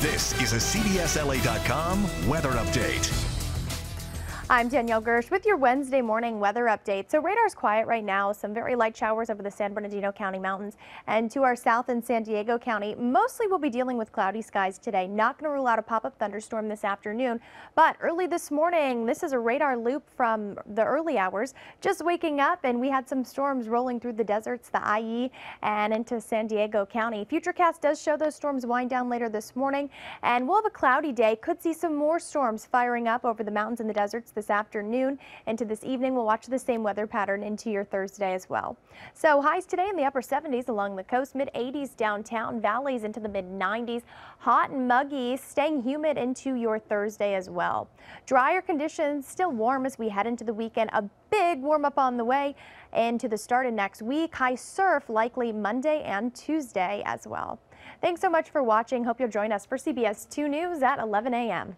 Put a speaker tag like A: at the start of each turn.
A: This is a CBSLA.com weather update.
B: I'm Danielle Gersh with your Wednesday morning weather update. So radar's quiet right now. Some very light showers over the San Bernardino County mountains and to our south in San Diego County. Mostly we'll be dealing with cloudy skies today. Not going to rule out a pop-up thunderstorm this afternoon, but early this morning, this is a radar loop from the early hours. Just waking up and we had some storms rolling through the deserts, the IE and into San Diego County. Futurecast does show those storms wind down later this morning and we'll have a cloudy day. Could see some more storms firing up over the mountains and the deserts this afternoon. Into this evening, we'll watch the same weather pattern into your Thursday as well. So highs today in the upper 70s along the coast, mid 80s downtown, valleys into the mid 90s, hot and muggy, staying humid into your Thursday as well. Drier conditions, still warm as we head into the weekend. A big warm up on the way into the start of next week. High surf likely Monday and Tuesday as well. Thanks so much for watching. Hope you'll join us for CBS 2 News at 11 a.m.